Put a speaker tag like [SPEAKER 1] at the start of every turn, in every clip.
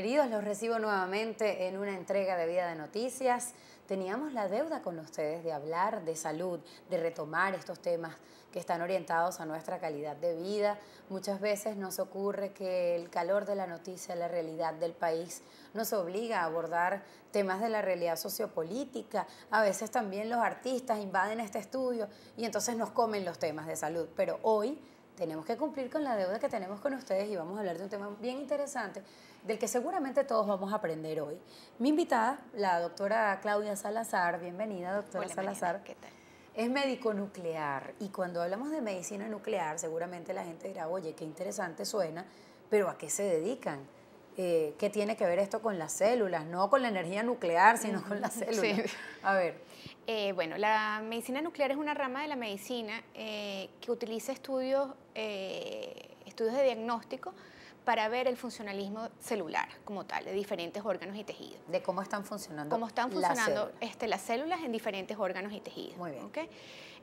[SPEAKER 1] Queridos, los recibo nuevamente en una entrega de Vida de Noticias. Teníamos la deuda con ustedes de hablar de salud, de retomar estos temas que están orientados a nuestra calidad de vida. Muchas veces nos ocurre que el calor de la noticia, la realidad del país, nos obliga a abordar temas de la realidad sociopolítica. A veces también los artistas invaden este estudio y entonces nos comen los temas de salud. Pero hoy tenemos que cumplir con la deuda que tenemos con ustedes y vamos a hablar de un tema bien interesante del que seguramente todos vamos a aprender hoy. Mi invitada, la doctora Claudia Salazar, bienvenida doctora Salazar.
[SPEAKER 2] ¿Qué tal?
[SPEAKER 1] Es médico nuclear y cuando hablamos de medicina nuclear seguramente la gente dirá, oye, qué interesante suena, pero ¿a qué se dedican? Eh, ¿Qué tiene que ver esto con las células? No con la energía nuclear, sino con las células. A ver.
[SPEAKER 2] Eh, bueno, la medicina nuclear es una rama de la medicina eh, que utiliza estudios, eh, estudios de diagnóstico para ver el funcionalismo celular como tal, de diferentes órganos y tejidos.
[SPEAKER 1] De cómo están funcionando.
[SPEAKER 2] Cómo están funcionando las células, este, las células en diferentes órganos y tejidos.
[SPEAKER 1] Muy bien.
[SPEAKER 2] ¿okay?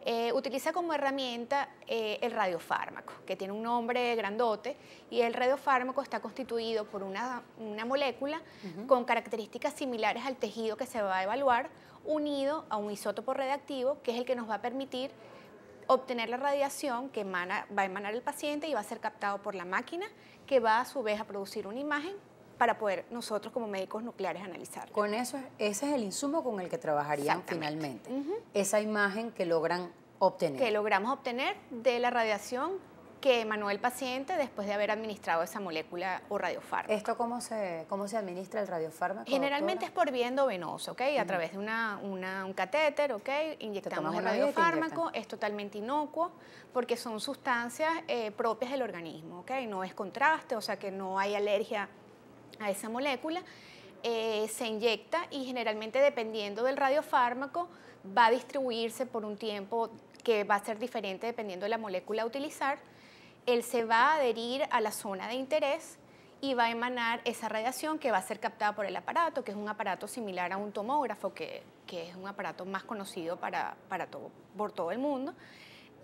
[SPEAKER 2] Eh, utiliza como herramienta eh, el radiofármaco, que tiene un nombre grandote, y el radiofármaco está constituido por una, una molécula uh -huh. con características similares al tejido que se va a evaluar, unido a un isótopo radiactivo, que es el que nos va a permitir obtener la radiación que emana, va a emanar el paciente y va a ser captado por la máquina, que va a su vez a producir una imagen para poder nosotros como médicos nucleares analizar.
[SPEAKER 1] Con eso, ese es el insumo con el que trabajarían finalmente. Uh -huh. Esa imagen que logran obtener.
[SPEAKER 2] Que logramos obtener de la radiación que emanó el paciente después de haber administrado esa molécula o radiofármaco.
[SPEAKER 1] ¿Esto cómo se, cómo se administra el radiofármaco?
[SPEAKER 2] Generalmente
[SPEAKER 1] doctora?
[SPEAKER 2] es por vía endovenosa, ¿ok? Uh -huh. A través de una, una, un catéter, ¿ok? Inyectamos el radiofármaco, es totalmente inocuo porque son sustancias eh, propias del organismo, ¿ok? No es contraste, o sea que no hay alergia a esa molécula. Eh, se inyecta y generalmente dependiendo del radiofármaco va a distribuirse por un tiempo que va a ser diferente dependiendo de la molécula a utilizar él se va a adherir a la zona de interés y va a emanar esa radiación que va a ser captada por el aparato, que es un aparato similar a un tomógrafo, que, que es un aparato más conocido para, para todo, por todo el mundo,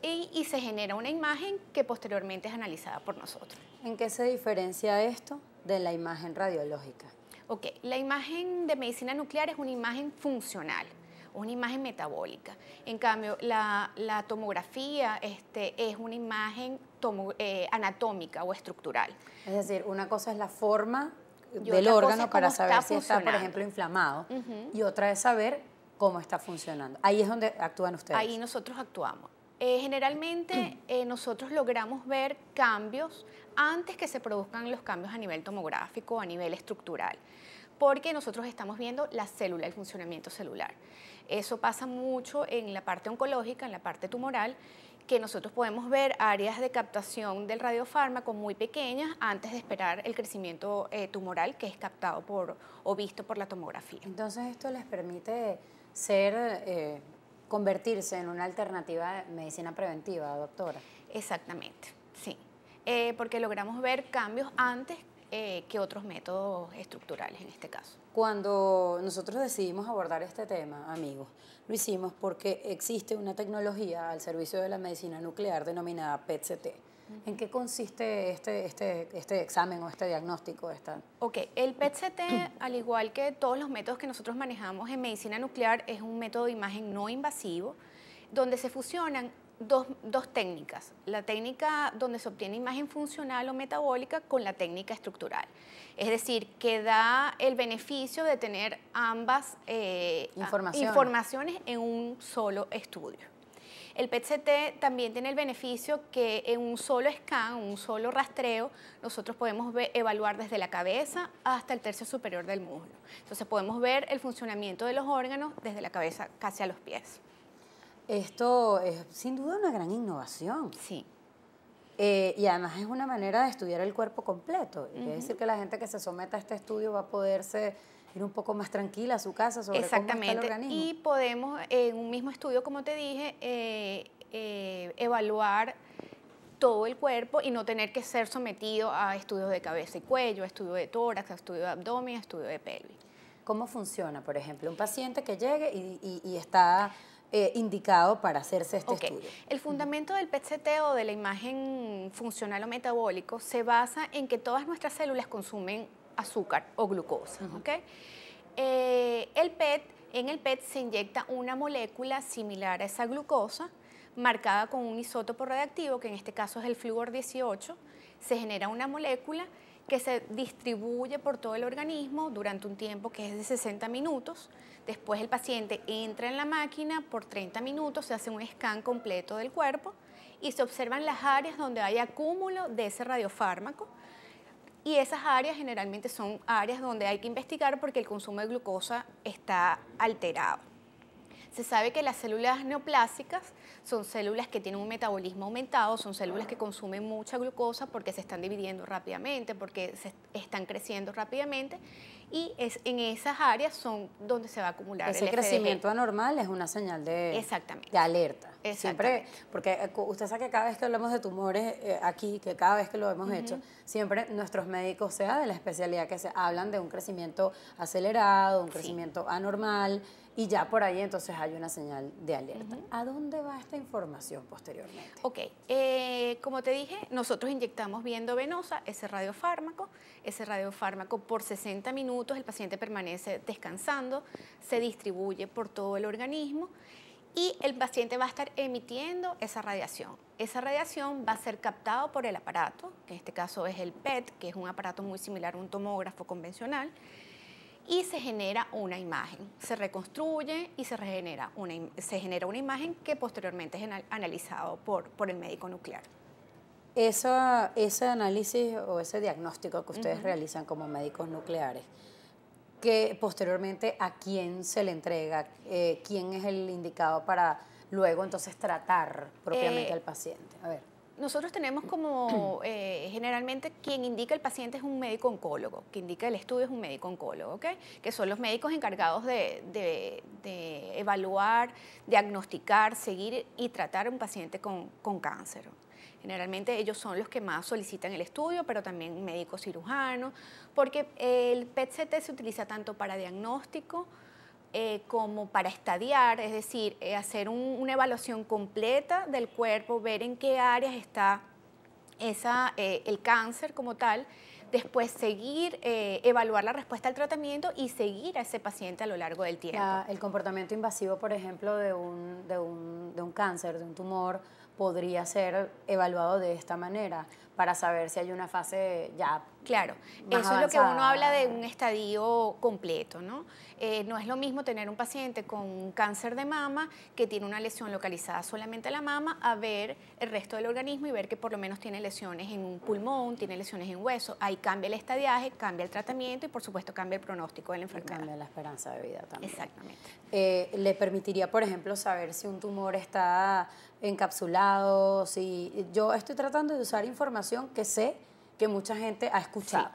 [SPEAKER 2] y, y, se genera una imagen que posteriormente es analizada por nosotros.
[SPEAKER 1] ¿En qué se diferencia esto de la imagen radiológica?
[SPEAKER 2] Ok, la imagen de medicina nuclear es una imagen funcional una imagen metabólica. En cambio, la, la tomografía este, es una imagen tomo, eh, anatómica o estructural.
[SPEAKER 1] Es decir, una cosa es la forma y del órgano para saber si está, por ejemplo, inflamado, uh -huh. y otra es saber cómo está funcionando. Ahí es donde actúan ustedes.
[SPEAKER 2] Ahí nosotros actuamos. Eh, generalmente eh, nosotros logramos ver cambios antes que se produzcan los cambios a nivel tomográfico, a nivel estructural porque nosotros estamos viendo la célula, el funcionamiento celular. Eso pasa mucho en la parte oncológica, en la parte tumoral, que nosotros podemos ver áreas de captación del radiofármaco muy pequeñas antes de esperar el crecimiento eh, tumoral que es captado por, o visto por la tomografía.
[SPEAKER 1] Entonces esto les permite ser, eh, convertirse en una alternativa de medicina preventiva, doctora.
[SPEAKER 2] Exactamente, sí. Eh, porque logramos ver cambios antes eh, que otros métodos estructurales en este caso.
[SPEAKER 1] Cuando nosotros decidimos abordar este tema, amigos, lo hicimos porque existe una tecnología al servicio de la medicina nuclear denominada PET-CT. ¿En qué consiste este, este, este examen o este diagnóstico? Esta?
[SPEAKER 2] Ok, el PET-CT, al igual que todos los métodos que nosotros manejamos en medicina nuclear, es un método de imagen no invasivo, donde se fusionan Dos, dos, técnicas, la técnica donde se obtiene imagen funcional o metabólica con la técnica estructural. Es decir, que da el beneficio de tener ambas eh, informaciones. en un solo estudio. El PET-CT también tiene el beneficio que en un solo scan, un solo rastreo, nosotros podemos ver, evaluar desde la cabeza hasta el tercio superior del muslo. Entonces podemos ver el funcionamiento de los órganos desde la cabeza casi a los pies.
[SPEAKER 1] Esto es sin duda una gran innovación.
[SPEAKER 2] Sí.
[SPEAKER 1] Eh, y además es una manera de estudiar el cuerpo completo. Uh -huh. Es decir, que la gente que se someta a este estudio va a poderse ir un poco más tranquila a su casa sobre
[SPEAKER 2] Exactamente.
[SPEAKER 1] cómo está el organismo.
[SPEAKER 2] Y podemos, en un mismo estudio, como te dije, eh, eh, evaluar todo el cuerpo y no tener que ser sometido a estudios de cabeza y cuello, a estudio de tórax, a estudio de abdomen, a estudio de pelvis.
[SPEAKER 1] ¿Cómo funciona, por ejemplo, un paciente que llegue y, y, y está eh, indicado para hacerse este
[SPEAKER 2] okay.
[SPEAKER 1] estudio.
[SPEAKER 2] El fundamento del PET-CT o de la imagen funcional o metabólico se basa en que todas nuestras células consumen azúcar o glucosa. Eh, el PET, en el PET se inyecta una molécula similar a esa glucosa, marcada con un isótopo radiactivo, que en este caso es el flúor 18. Se genera una molécula que se distribuye por todo el organismo durante un tiempo que es de 60 minutos. Después el paciente entra en la máquina por 30 minutos, se hace un scan completo del cuerpo y se observan las áreas donde hay acúmulo de ese radiofármaco. Y esas áreas generalmente son áreas donde hay que investigar porque el consumo de glucosa está alterado. Se sabe que las células neoplásicas son células que tienen un metabolismo aumentado, son células que consumen mucha glucosa porque se están dividiendo rápidamente, porque se están creciendo rápidamente y es, en esas áreas son donde se va a acumular
[SPEAKER 1] Ese crecimiento anormal es una señal de,
[SPEAKER 2] Exactamente.
[SPEAKER 1] de alerta. Siempre, porque eh, usted sabe que cada vez que hablamos de tumores eh, aquí, que cada vez que lo hemos hecho, siempre nuestros médicos, sea de la especialidad que se hablan de un crecimiento acelerado, un crecimiento anormal, y ya por ahí entonces hay una señal de alerta. ¿A dónde va esta información posteriormente?
[SPEAKER 2] Ok, eh, como te dije, nosotros inyectamos viendo venosa ese radiofármaco, ese radiofármaco por 60 minutos el paciente permanece descansando, se distribuye por todo el organismo y el paciente va a estar emitiendo esa radiación. Esa radiación va a ser captado por el aparato, que en este caso es el PET, que es un aparato muy similar a un tomógrafo convencional, y se genera una imagen, se reconstruye y se, regenera una, se genera una imagen que posteriormente es analizado por, por el médico nuclear.
[SPEAKER 1] Esa, ese análisis o ese diagnóstico que ustedes realizan como médicos nucleares, que posteriormente a quién se le entrega, eh, quién es el indicado para luego entonces tratar propiamente eh, al paciente. A ver
[SPEAKER 2] nosotros tenemos como, eh, generalmente quien indica el paciente es un médico oncólogo, quien indica el estudio es un médico oncólogo, ¿ok? Que son los médicos encargados de, evaluar, diagnosticar, seguir y tratar a un paciente con, cáncer. Generalmente ellos son los que más solicitan el estudio, pero también médicos cirujanos, porque el PET-CT se utiliza tanto para diagnóstico, eh, como para estadiar, es decir, eh, hacer una evaluación completa del cuerpo, ver en qué áreas está esa, eh, el cáncer como tal, después seguir, evaluar la respuesta al tratamiento y seguir a ese paciente a lo largo del tiempo.
[SPEAKER 1] el comportamiento invasivo, por ejemplo, de un, de, un, de un cáncer, de un tumor, podría ser evaluado de esta manera para saber si hay una fase ya
[SPEAKER 2] Claro, eso es lo que uno habla de un estadio completo, ¿no? Eh, no es lo mismo tener un paciente con cáncer de mama que tiene una lesión localizada solamente en la mama a ver el resto del organismo y ver que por lo menos tiene lesiones en un pulmón, tiene lesiones en hueso. Ahí cambia el estadiaje, cambia el tratamiento y por supuesto cambia el pronóstico de la enfermedad.
[SPEAKER 1] cambia la esperanza de vida también.
[SPEAKER 2] Exactamente.
[SPEAKER 1] Eh, ¿Le permitiría, por ejemplo, saber si un tumor está encapsulado? Si yo estoy tratando de usar información que sé que mucha gente ha escuchado.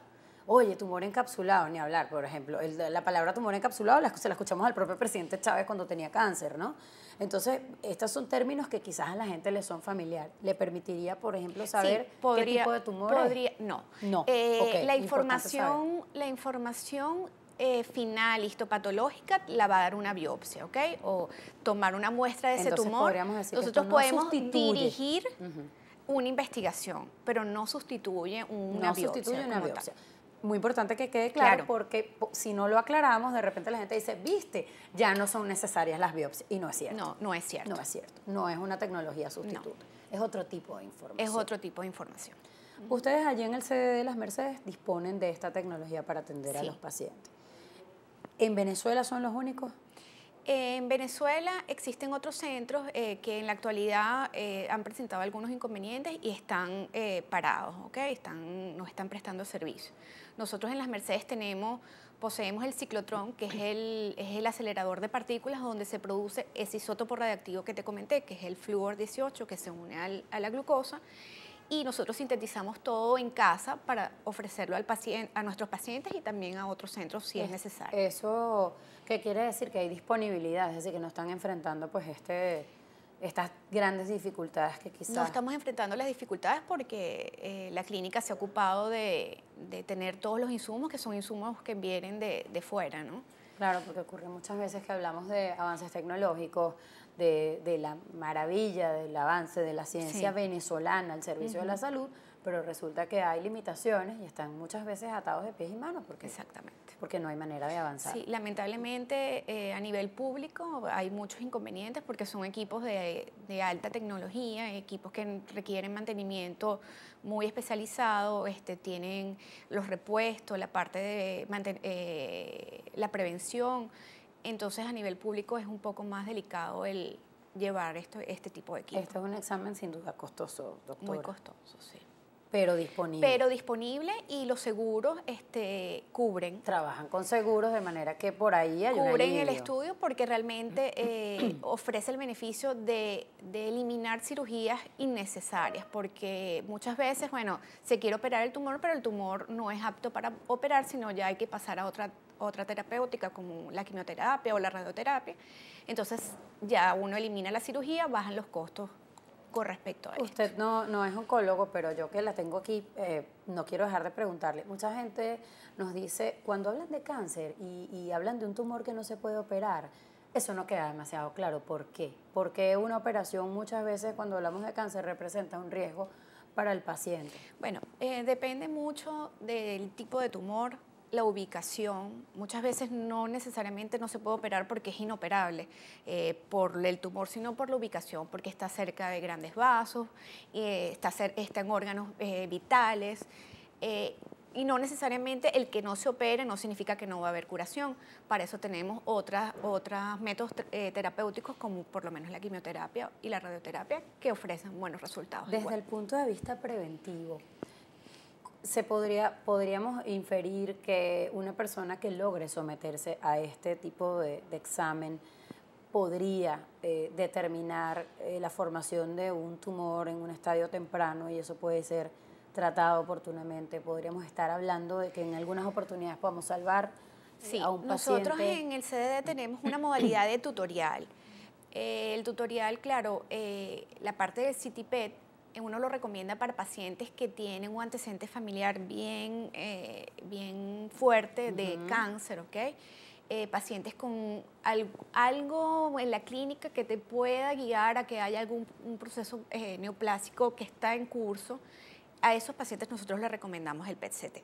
[SPEAKER 1] Oye, tumor encapsulado, ni hablar, por ejemplo. la palabra tumor encapsulado se la escuchamos al propio presidente Chávez cuando tenía cáncer, ¿no? Entonces, estos son términos que quizás a la gente le son familiar. ¿Le permitiría, por ejemplo, saber qué tipo de tumor
[SPEAKER 2] podría, No.
[SPEAKER 1] No.
[SPEAKER 2] Eh, la, información, la información eh, final histopatológica la va a dar una biopsia, ¿ok? O tomar una muestra de ese tumor. Nosotros podemos dirigir una investigación, pero no sustituye una no Sustituye una biopsia.
[SPEAKER 1] Muy importante que quede claro, porque si no lo aclaramos, de repente la gente dice, viste, ya no son necesarias las biopsias. Y no es cierto.
[SPEAKER 2] No, no es cierto.
[SPEAKER 1] No es cierto. No es una tecnología sustituta. Es otro tipo de información.
[SPEAKER 2] Es otro tipo de información.
[SPEAKER 1] Ustedes allí en el CD de las Mercedes disponen de esta tecnología para atender a los pacientes. ¿En Venezuela son los únicos?
[SPEAKER 2] En Venezuela existen otros centros eh, que en la actualidad eh, han presentado algunos inconvenientes y están eh, parados, ¿okay? están, no están prestando servicio. Nosotros en las Mercedes tenemos, poseemos el ciclotrón, que es el, es el acelerador de partículas donde se produce ese isótopo radiactivo que te comenté, que es el flúor 18, que se une al, a la glucosa y nosotros sintetizamos todo en casa para ofrecerlo al paciente, a nuestros pacientes y también a otros centros si es, necesario.
[SPEAKER 1] Eso, ¿qué quiere decir? Que hay disponibilidad, es decir, que no están enfrentando pues este, estas grandes difucultades que quizás...
[SPEAKER 2] No estamos enfrentando las dificultades porque eh, la clínica se ha ocupado de, de, tener todos los insumos, que son insumos que vienen de, de fuera, ¿no?
[SPEAKER 1] Claro, porque ocurre muchas veces que hablamos de avances tecnológicos, de, la maravilla del avance de la ciencia venezolana al servicio de la salud, pero resulta que hay limitaciones y están muchas veces atados de pies y manos porque,
[SPEAKER 2] Exactamente.
[SPEAKER 1] porque no hay manera de avanzar.
[SPEAKER 2] Sí, lamentablemente eh, a nivel público hay muchos inconvenientes porque son equipos de, de, alta tecnología, equipos que requieren mantenimiento muy especializado, este, tienen los repuestos, la parte de eh, la prevención. Entonces a nivel público es un poco más delicado el llevar esto, este tipo de equipos.
[SPEAKER 1] Este es un examen sin duda costoso, doctor.
[SPEAKER 2] Muy costoso, sí.
[SPEAKER 1] Pero disponible.
[SPEAKER 2] Pero disponible y los seguros este, cubren.
[SPEAKER 1] Trabajan con seguros de manera que por ahí hay
[SPEAKER 2] Cubren el estudio porque realmente eh, ofrece el beneficio de, de, eliminar cirugías innecesarias, porque muchas veces, bueno, se quiere operar el tumor, pero el tumor no es apto para operar, sino ya hay que pasar a otra, otra terapéutica como la quimioterapia o la radioterapia. Entonces ya uno elimina la cirugía, bajan los costos con respecto a esto.
[SPEAKER 1] Usted no, no es oncólogo, pero yo que la tengo aquí, eh, no quiero dejar de preguntarle. Mucha gente nos dice, cuando hablan de cáncer y, y, hablan de un tumor que no se puede operar, eso no queda demasiado claro. ¿Por qué? Porque una operación muchas veces cuando hablamos de cáncer representa un riesgo para el paciente.
[SPEAKER 2] Bueno, eh, depende mucho del tipo de tumor, la ubicación. Muchas veces no necesariamente no se puede operar porque es inoperable eh, por el tumor, sino por la ubicación, porque está cerca de grandes vasos, eh, está, está, en órganos eh, vitales. y no necesariamente el que no se opere no significa que no va a haber curación. Para eso tenemos otras, otros métodos terapéuticos como por lo menos la quimioterapia y la radioterapia que ofrecen buenos resultados.
[SPEAKER 1] Desde el punto de vista preventivo, se podría, podríamos inferir que una persona que logre someterse a este tipo de, examen podría eh, determinar eh, la formación de un tumor en un estadio temprano y eso puede ser tratado oportunamente. Podríamos estar hablando de que en algunas oportunidades podamos salvar
[SPEAKER 2] sí,
[SPEAKER 1] a un
[SPEAKER 2] paciente. Nosotros en el CDD tenemos una modalidad de tutorial. Eh, el tutorial, claro, la parte del CITIPET uno lo recomienda para pacientes que tienen un antecedente familiar bien, eh, bien fuerte de cáncer, ¿ok? Eh, pacientes con algo en la clínica que te pueda guiar a que haya algún un proceso eh, neoplásico que está en curso, a esos pacientes nosotros les recomendamos el PET-CT.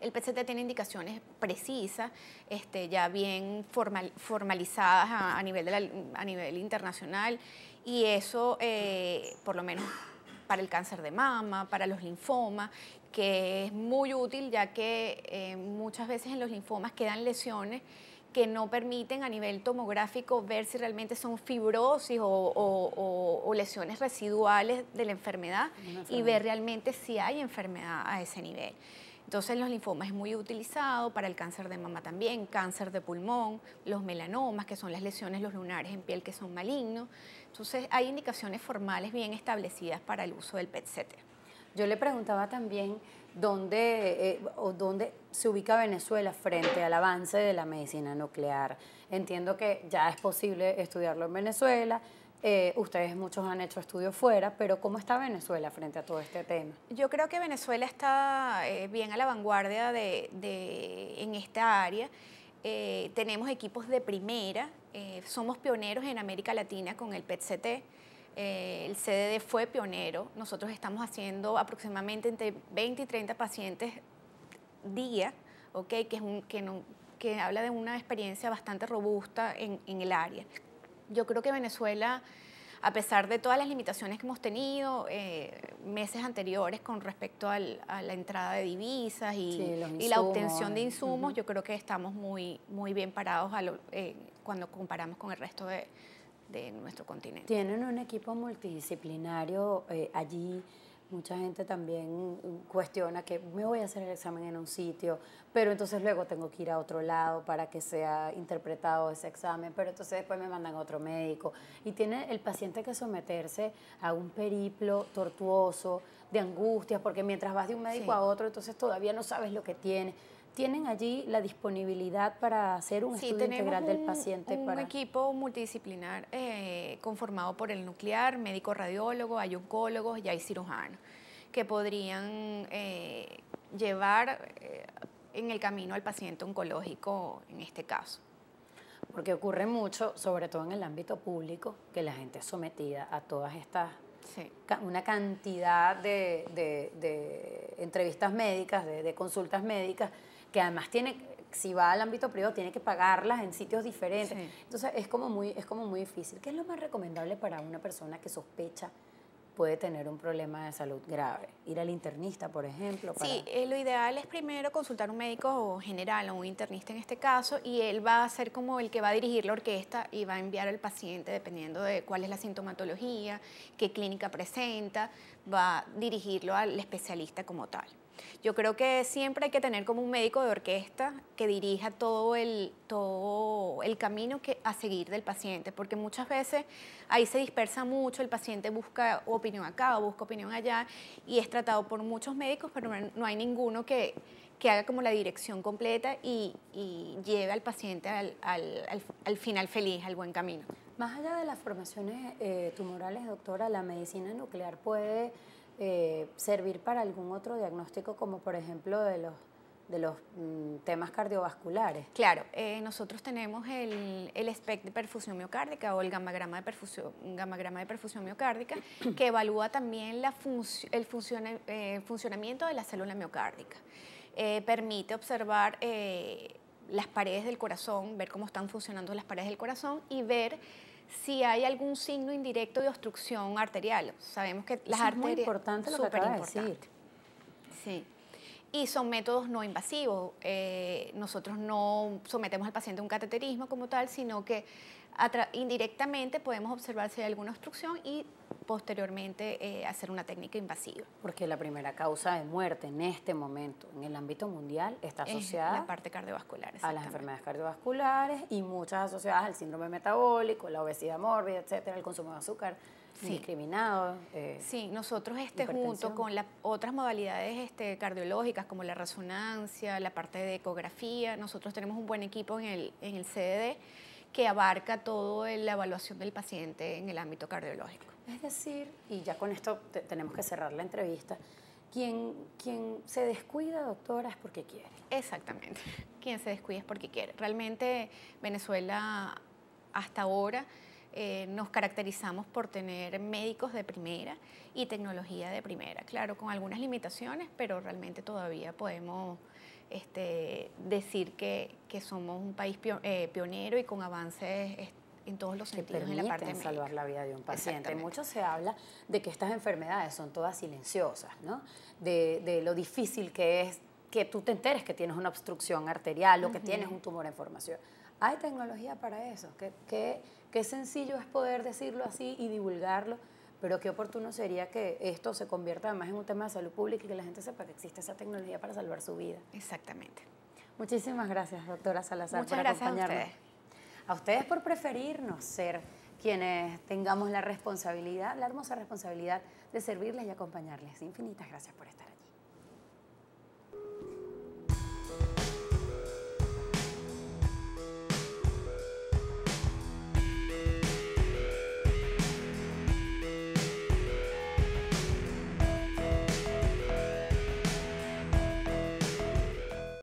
[SPEAKER 2] El PET-CT tiene indicaciones precisas, este, ya bien formal, formalizadas a, nivel de la, a nivel internacional y eso, eh, por lo menos para el cáncer de mama, para los linfomas, que es muy útil ya que eh, muchas veces en los linfomas quedan lesiones que no permiten a nivel tomográfico ver si realmente son fibrosis o, lesiones residuales de la enfermedad y ver realmente si hay enfermedad a ese nivel. Entonces los linfomas es muy utilizado para el cáncer de mama también, cáncer de pulmón, los melanomas, que son las lesiones, los lunares en piel que son malignos. Entonces hay indicaciones formales bien establecidas para el uso del PET-CT.
[SPEAKER 1] Yo le preguntaba también dónde, eh, dónde se ubica Venezuela frente al avance de la medicina nuclear. Entiendo que ya es posible estudiarlo en Venezuela, eh, ustedes muchos han hecho estudios fuera, pero ¿cómo está Venezuela frente a todo este tema?
[SPEAKER 2] Yo creo que Venezuela está eh, bien a la vanguardia de, en esta área. Eh, tenemos equipos de primera, somos pioneros en América Latina con el PET-CT. el CDD fue pionero. Nosotros estamos haciendo aproximadamente entre 20 y 30 pacientes día, okay, que, es un, que, no, que habla de una experiencia bastante robusta en, en el área. Yo creo que Venezuela, a pesar de todas las limitaciones que hemos tenido eh, meses anteriores con respecto a la entrada de divisas y, la obtención de insumos, yo creo que estamos muy, muy bien parados eh, cuando comparamos con el resto de, nuestro continente.
[SPEAKER 1] Tienen un equipo multidisciplinario eh, allí Mucha gente también cuestiona que me voy a hacer el examen en un sitio, pero entonces luego tengo que ir a otro lado para que sea interpretado ese examen, pero entonces después me mandan a otro médico. Y tiene el paciente que someterse a un periplo tortuoso, de angustias, porque mientras vas de un médico a otro, entonces todavía no sabes lo que tiene tienen allí la disponibilidad para hacer un estudio integral del paciente.
[SPEAKER 2] Un equipo multidisciplinar eh, conformado por el nuclear, médico radiólogo, hay oncólogos y hay cirujanos que podrían eh, llevar eh, en el camino al paciente oncológico en este caso.
[SPEAKER 1] Porque ocurre mucho, sobre todo en el ámbito público, que la gente es sometida a todas estas una cantidad de, entrevistas médicas, de, consultas médicas, que además tiene, si va al ámbito privado, tiene que pagarlas en sitios diferentes. Entonces es como, muy, es como muy difícil. ¿Qué es lo más recomendable para una persona que sospecha puede tener un problema de salud grave. Ir al internista, por ejemplo.
[SPEAKER 2] Sí, eh, lo ideal es primero consultar a un médico general o un internista en este caso y él va a ser como el que va a dirigir la orquesta y va a enviar al paciente dependiendo de cuál es la sintomatología, qué clínica presenta, va a dirigirlo al especialista como tal. Yo creo que siempre hay que tener como un médico de orquesta que dirija todo el, todo el camino que, a seguir del paciente, porque muchas veces ahí se dispersa mucho, el paciente busca opinión acá o busca opinión allá y es tratado por muchos médicos, pero no hay ninguno que, que haga como la dirección completa y, lleve al paciente al, al, final feliz, al buen camino.
[SPEAKER 1] Más allá de las formaciones eh, tumorales, doctora, la medicina nuclear puede eh, servir para algún otro diagnóstico, como por ejemplo de los de los mm, temas cardiovasculares.
[SPEAKER 2] Claro, eh, nosotros tenemos el, el SPEC de perfusión miocárdica o el gamagrama de perfusión, gamagrama de perfusión miocárdica, que evalúa también la el eh, funcionamiento de la célula miocárdica. permite observar las paredes del corazón, ver cómo están funcionando las paredes del corazón y ver si hay algún signo indirecto de obstrucción arterial. Sabemos que las arterias... Es muy
[SPEAKER 1] importante lo que decir.
[SPEAKER 2] Sí. Y son métodos no invasivos. Eh, nosotros no sometemos al paciente a un cateterismo como tal, sino que indirectamente podemos observar si hay alguna obstrucción y posteriormente eh, hacer una técnica invasiva.
[SPEAKER 1] Porque la primera causa de muerte en este momento en el ámbito mundial está asociada
[SPEAKER 2] a la parte cardiovascular,
[SPEAKER 1] a las enfermedades cardiovasculares y muchas asociadas al síndrome metabólico, la obesidad mórbida, etcétera, el consumo de azúcar discriminado.
[SPEAKER 2] Eh, sí, nosotros este, junto con las otras modalidades este, cardiológicas como la resonancia, la parte de ecografía, nosotros tenemos un buen equipo en el, en el CDD que abarca toda la evaluación del paciente en el ámbito cardiológico.
[SPEAKER 1] Es decir, y ya con esto tenemos que cerrar la entrevista, quien, quien se descuida, doctora, es porque quiere.
[SPEAKER 2] Exactamente, quien se descuida es porque quiere. Realmente Venezuela hasta ahora eh, nos caracterizamos por tener médicos de primera y tecnología de primera, claro, con algunas limitaciones, pero realmente todavía podemos este, decir que, que, somos un país eh, pionero y con avances en todos los sentidos
[SPEAKER 1] en
[SPEAKER 2] la parte
[SPEAKER 1] médica. salvar la vida de un paciente. Mucho se habla de que estas enfermedades son todas silenciosas, ¿no? De, de, lo difícil que es que tú te enteres que tienes una obstrucción arterial o que tienes un tumor en formación. Hay tecnología para eso. Qué, qué, qué sencillo es poder decirlo así y divulgarlo pero qué oportuno sería que esto se convierta además en un tema de salud pública y que la gente sepa que existe esa tecnología para salvar su vida.
[SPEAKER 2] Exactamente.
[SPEAKER 1] Muchísimas gracias, doctora Salazar, por acompañarnos. A ustedes. a ustedes por preferirnos ser quienes tengamos la responsabilidad, la hermosa responsabilidad de servirles y acompañarles. Infinitas gracias por estar allí.